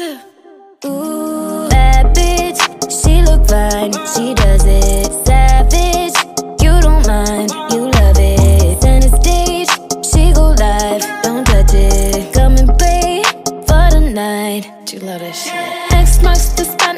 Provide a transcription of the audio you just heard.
Ooh, bad bitch, she look fine, she does it. Savage, you don't mind, you love it. Center stage, she go live, don't touch it. Come and play for the night. You love that shit. X marks the spot,